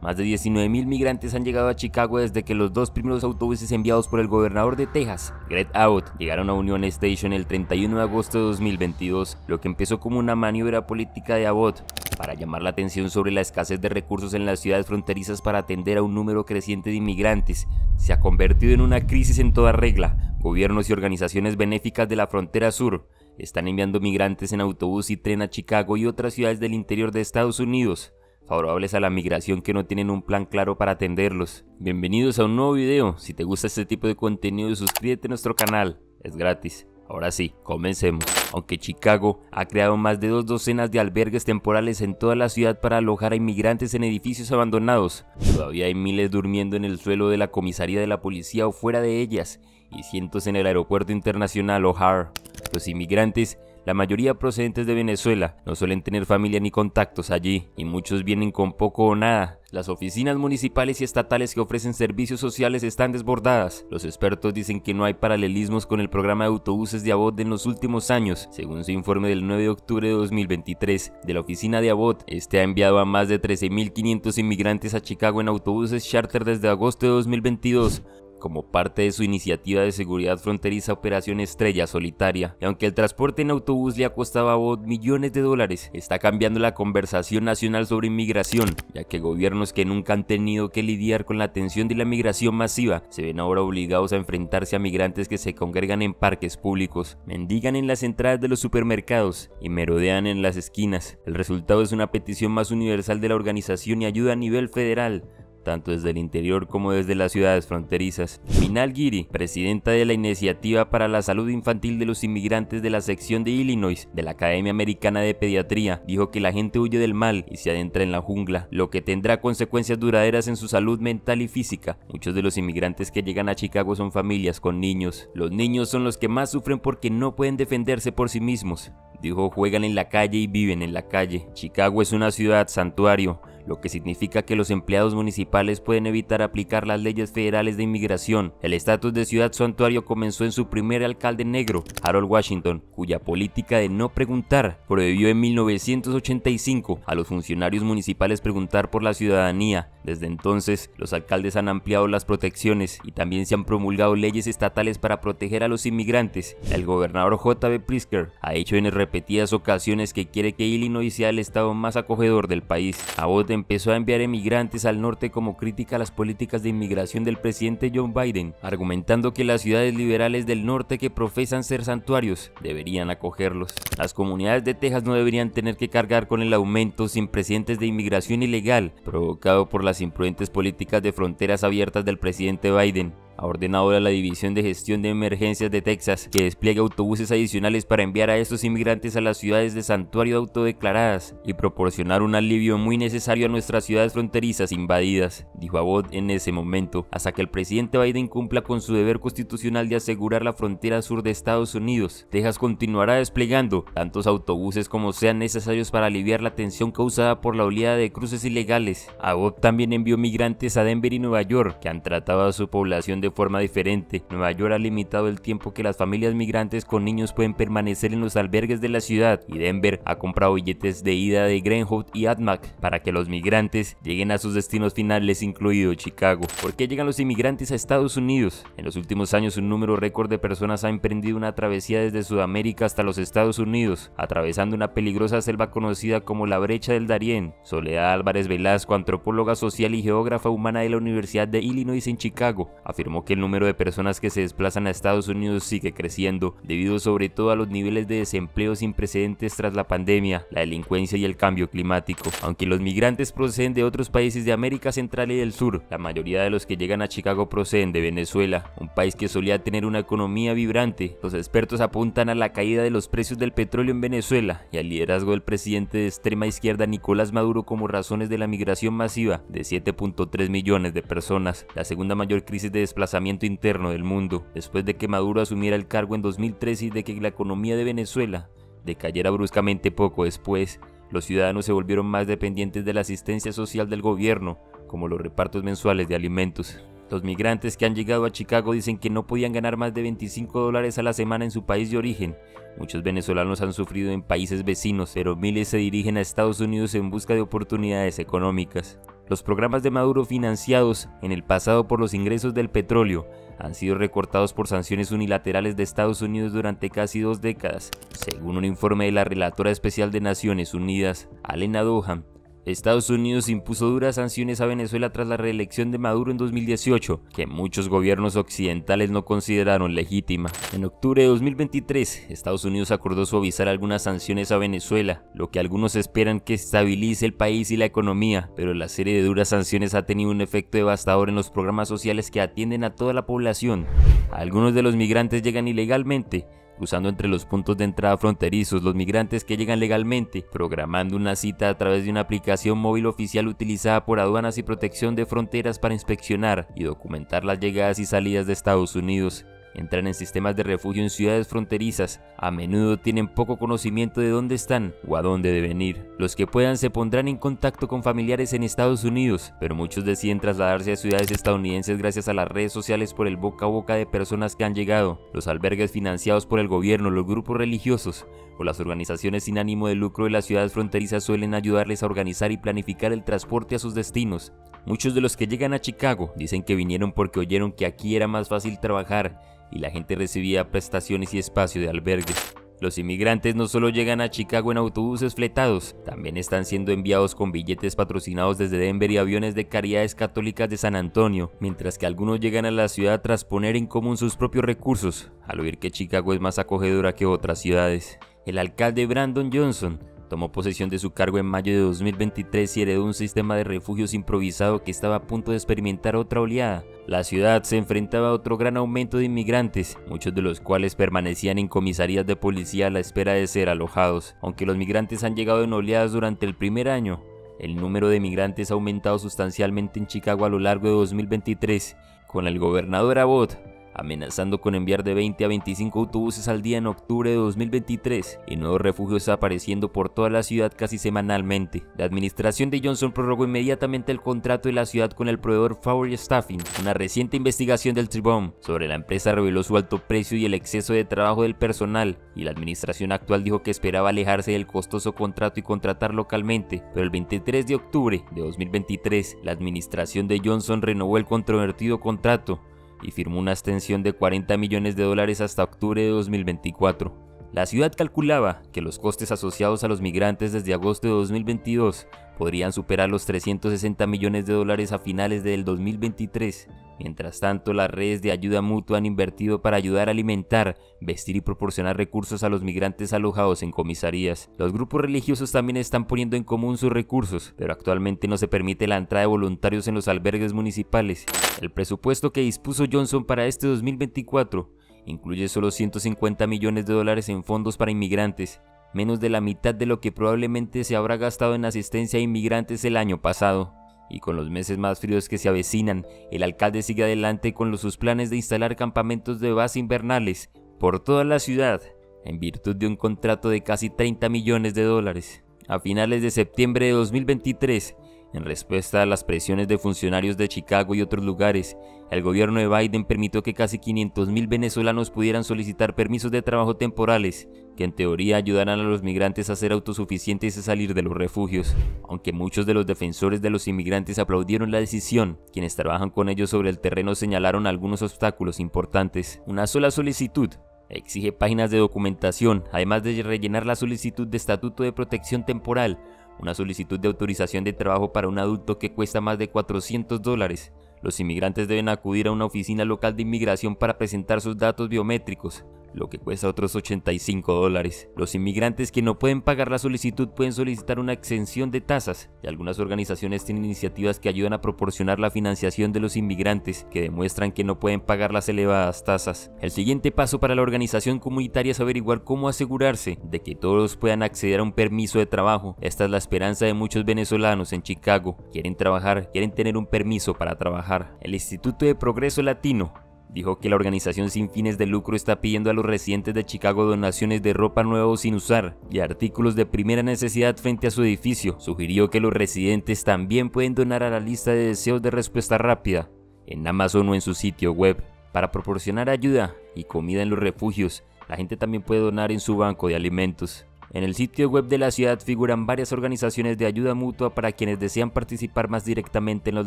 Más de 19.000 migrantes han llegado a Chicago desde que los dos primeros autobuses enviados por el gobernador de Texas, Greg Abbott, llegaron a Union Station el 31 de agosto de 2022, lo que empezó como una maniobra política de Abbott para llamar la atención sobre la escasez de recursos en las ciudades fronterizas para atender a un número creciente de inmigrantes. Se ha convertido en una crisis en toda regla. Gobiernos y organizaciones benéficas de la frontera sur están enviando migrantes en autobús y tren a Chicago y otras ciudades del interior de Estados Unidos favorables a la migración que no tienen un plan claro para atenderlos. Bienvenidos a un nuevo video, si te gusta este tipo de contenido suscríbete a nuestro canal, es gratis. Ahora sí, comencemos. Aunque Chicago ha creado más de dos docenas de albergues temporales en toda la ciudad para alojar a inmigrantes en edificios abandonados, todavía hay miles durmiendo en el suelo de la comisaría de la policía o fuera de ellas, y cientos en el aeropuerto internacional O'Hare. Los inmigrantes la mayoría procedentes de Venezuela no suelen tener familia ni contactos allí, y muchos vienen con poco o nada. Las oficinas municipales y estatales que ofrecen servicios sociales están desbordadas. Los expertos dicen que no hay paralelismos con el programa de autobuses de Abbott en los últimos años. Según su informe del 9 de octubre de 2023 de la oficina de Abbott, este ha enviado a más de 13.500 inmigrantes a Chicago en autobuses charter desde agosto de 2022 como parte de su iniciativa de seguridad fronteriza Operación Estrella Solitaria. Y aunque el transporte en autobús le ha costado a millones de dólares, está cambiando la conversación nacional sobre inmigración, ya que gobiernos que nunca han tenido que lidiar con la atención de la migración masiva se ven ahora obligados a enfrentarse a migrantes que se congregan en parques públicos, mendigan en las entradas de los supermercados y merodean en las esquinas. El resultado es una petición más universal de la organización y ayuda a nivel federal tanto desde el interior como desde las ciudades fronterizas. Minal Giri, presidenta de la Iniciativa para la Salud Infantil de los Inmigrantes de la sección de Illinois de la Academia Americana de Pediatría, dijo que la gente huye del mal y se adentra en la jungla, lo que tendrá consecuencias duraderas en su salud mental y física. Muchos de los inmigrantes que llegan a Chicago son familias con niños. Los niños son los que más sufren porque no pueden defenderse por sí mismos. Dijo, juegan en la calle y viven en la calle. Chicago es una ciudad santuario, lo que significa que los empleados municipales pueden evitar aplicar las leyes federales de inmigración. El estatus de ciudad santuario comenzó en su primer alcalde negro, Harold Washington, cuya política de no preguntar prohibió en 1985 a los funcionarios municipales preguntar por la ciudadanía. Desde entonces, los alcaldes han ampliado las protecciones y también se han promulgado leyes estatales para proteger a los inmigrantes. El gobernador J.B. Prisker ha dicho en repetidas ocasiones que quiere que Illinois sea el estado más acogedor del país. Abbott empezó a enviar emigrantes al norte como crítica a las políticas de inmigración del presidente John Biden, argumentando que las ciudades liberales del norte que profesan ser santuarios deberían acogerlos. Las comunidades de Texas no deberían tener que cargar con el aumento sin precedentes de inmigración ilegal provocado por las imprudentes políticas de fronteras abiertas del presidente Biden ha ordenado a la División de Gestión de Emergencias de Texas que despliegue autobuses adicionales para enviar a estos inmigrantes a las ciudades de santuario autodeclaradas y proporcionar un alivio muy necesario a nuestras ciudades fronterizas invadidas, dijo Abbott en ese momento, hasta que el presidente Biden cumpla con su deber constitucional de asegurar la frontera sur de Estados Unidos. Texas continuará desplegando tantos autobuses como sean necesarios para aliviar la tensión causada por la oleada de cruces ilegales. Abbott también envió migrantes a Denver y Nueva York que han tratado a su población de forma diferente. Nueva York ha limitado el tiempo que las familias migrantes con niños pueden permanecer en los albergues de la ciudad y Denver ha comprado billetes de ida de Greenwood y AdMac para que los migrantes lleguen a sus destinos finales incluido Chicago. ¿Por qué llegan los inmigrantes a Estados Unidos? En los últimos años un número récord de personas ha emprendido una travesía desde Sudamérica hasta los Estados Unidos, atravesando una peligrosa selva conocida como la brecha del Darién. Soledad Álvarez Velasco, antropóloga social y geógrafa humana de la Universidad de Illinois en Chicago, afirmó que el número de personas que se desplazan a Estados Unidos sigue creciendo, debido sobre todo a los niveles de desempleo sin precedentes tras la pandemia, la delincuencia y el cambio climático. Aunque los migrantes proceden de otros países de América Central y del Sur, la mayoría de los que llegan a Chicago proceden de Venezuela, un país que solía tener una economía vibrante. Los expertos apuntan a la caída de los precios del petróleo en Venezuela y al liderazgo del presidente de extrema izquierda Nicolás Maduro como razones de la migración masiva de 7.3 millones de personas, la segunda mayor crisis de desplazamiento interno del mundo, después de que Maduro asumiera el cargo en 2013 y de que la economía de Venezuela decayera bruscamente poco después, los ciudadanos se volvieron más dependientes de la asistencia social del gobierno, como los repartos mensuales de alimentos. Los migrantes que han llegado a Chicago dicen que no podían ganar más de 25 dólares a la semana en su país de origen. Muchos venezolanos han sufrido en países vecinos, pero miles se dirigen a Estados Unidos en busca de oportunidades económicas. Los programas de Maduro financiados en el pasado por los ingresos del petróleo han sido recortados por sanciones unilaterales de Estados Unidos durante casi dos décadas, según un informe de la relatora especial de Naciones Unidas, Alena Dohan, Estados Unidos impuso duras sanciones a Venezuela tras la reelección de Maduro en 2018, que muchos gobiernos occidentales no consideraron legítima. En octubre de 2023, Estados Unidos acordó suavizar algunas sanciones a Venezuela, lo que algunos esperan que estabilice el país y la economía, pero la serie de duras sanciones ha tenido un efecto devastador en los programas sociales que atienden a toda la población. Algunos de los migrantes llegan ilegalmente, cruzando entre los puntos de entrada fronterizos los migrantes que llegan legalmente, programando una cita a través de una aplicación móvil oficial utilizada por aduanas y protección de fronteras para inspeccionar y documentar las llegadas y salidas de Estados Unidos entran en sistemas de refugio en ciudades fronterizas, a menudo tienen poco conocimiento de dónde están o a dónde deben ir. Los que puedan se pondrán en contacto con familiares en Estados Unidos, pero muchos deciden trasladarse a ciudades estadounidenses gracias a las redes sociales por el boca a boca de personas que han llegado, los albergues financiados por el gobierno, los grupos religiosos o las organizaciones sin ánimo de lucro de las ciudades fronterizas suelen ayudarles a organizar y planificar el transporte a sus destinos. Muchos de los que llegan a Chicago dicen que vinieron porque oyeron que aquí era más fácil trabajar y la gente recibía prestaciones y espacio de albergue. Los inmigrantes no solo llegan a Chicago en autobuses fletados, también están siendo enviados con billetes patrocinados desde Denver y aviones de caridades católicas de San Antonio, mientras que algunos llegan a la ciudad tras poner en común sus propios recursos, al oír que Chicago es más acogedora que otras ciudades. El alcalde Brandon Johnson Tomó posesión de su cargo en mayo de 2023 y heredó un sistema de refugios improvisado que estaba a punto de experimentar otra oleada. La ciudad se enfrentaba a otro gran aumento de inmigrantes, muchos de los cuales permanecían en comisarías de policía a la espera de ser alojados. Aunque los migrantes han llegado en oleadas durante el primer año, el número de migrantes ha aumentado sustancialmente en Chicago a lo largo de 2023, con el gobernador Abbott amenazando con enviar de 20 a 25 autobuses al día en octubre de 2023 y nuevos refugios apareciendo por toda la ciudad casi semanalmente. La administración de Johnson prorrogó inmediatamente el contrato de la ciudad con el proveedor Fowler Staffing. Una reciente investigación del Tribune sobre la empresa reveló su alto precio y el exceso de trabajo del personal, y la administración actual dijo que esperaba alejarse del costoso contrato y contratar localmente, pero el 23 de octubre de 2023 la administración de Johnson renovó el controvertido contrato y firmó una extensión de 40 millones de dólares hasta octubre de 2024. La ciudad calculaba que los costes asociados a los migrantes desde agosto de 2022 podrían superar los 360 millones de dólares a finales del 2023. Mientras tanto, las redes de ayuda mutua han invertido para ayudar a alimentar, vestir y proporcionar recursos a los migrantes alojados en comisarías. Los grupos religiosos también están poniendo en común sus recursos, pero actualmente no se permite la entrada de voluntarios en los albergues municipales. El presupuesto que dispuso Johnson para este 2024 incluye solo 150 millones de dólares en fondos para inmigrantes, menos de la mitad de lo que probablemente se habrá gastado en asistencia a inmigrantes el año pasado. Y con los meses más fríos que se avecinan, el alcalde sigue adelante con sus planes de instalar campamentos de base invernales por toda la ciudad, en virtud de un contrato de casi 30 millones de dólares. A finales de septiembre de 2023, en respuesta a las presiones de funcionarios de Chicago y otros lugares, el gobierno de Biden permitió que casi 500.000 venezolanos pudieran solicitar permisos de trabajo temporales, que en teoría ayudarán a los migrantes a ser autosuficientes y salir de los refugios. Aunque muchos de los defensores de los inmigrantes aplaudieron la decisión, quienes trabajan con ellos sobre el terreno señalaron algunos obstáculos importantes. Una sola solicitud exige páginas de documentación, además de rellenar la solicitud de estatuto de protección temporal, una solicitud de autorización de trabajo para un adulto que cuesta más de 400 dólares. Los inmigrantes deben acudir a una oficina local de inmigración para presentar sus datos biométricos lo que cuesta otros 85 dólares. Los inmigrantes que no pueden pagar la solicitud pueden solicitar una exención de tasas y algunas organizaciones tienen iniciativas que ayudan a proporcionar la financiación de los inmigrantes que demuestran que no pueden pagar las elevadas tasas. El siguiente paso para la organización comunitaria es averiguar cómo asegurarse de que todos puedan acceder a un permiso de trabajo. Esta es la esperanza de muchos venezolanos en Chicago. Quieren trabajar, quieren tener un permiso para trabajar. El Instituto de Progreso Latino Dijo que la organización sin fines de lucro está pidiendo a los residentes de Chicago donaciones de ropa nueva sin usar y artículos de primera necesidad frente a su edificio. Sugirió que los residentes también pueden donar a la lista de deseos de respuesta rápida en Amazon o en su sitio web. Para proporcionar ayuda y comida en los refugios, la gente también puede donar en su banco de alimentos. En el sitio web de la ciudad figuran varias organizaciones de ayuda mutua para quienes desean participar más directamente en las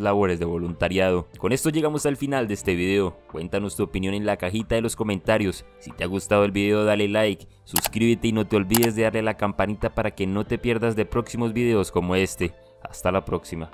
labores de voluntariado. Con esto llegamos al final de este video. Cuéntanos tu opinión en la cajita de los comentarios. Si te ha gustado el video dale like, suscríbete y no te olvides de darle a la campanita para que no te pierdas de próximos videos como este. Hasta la próxima.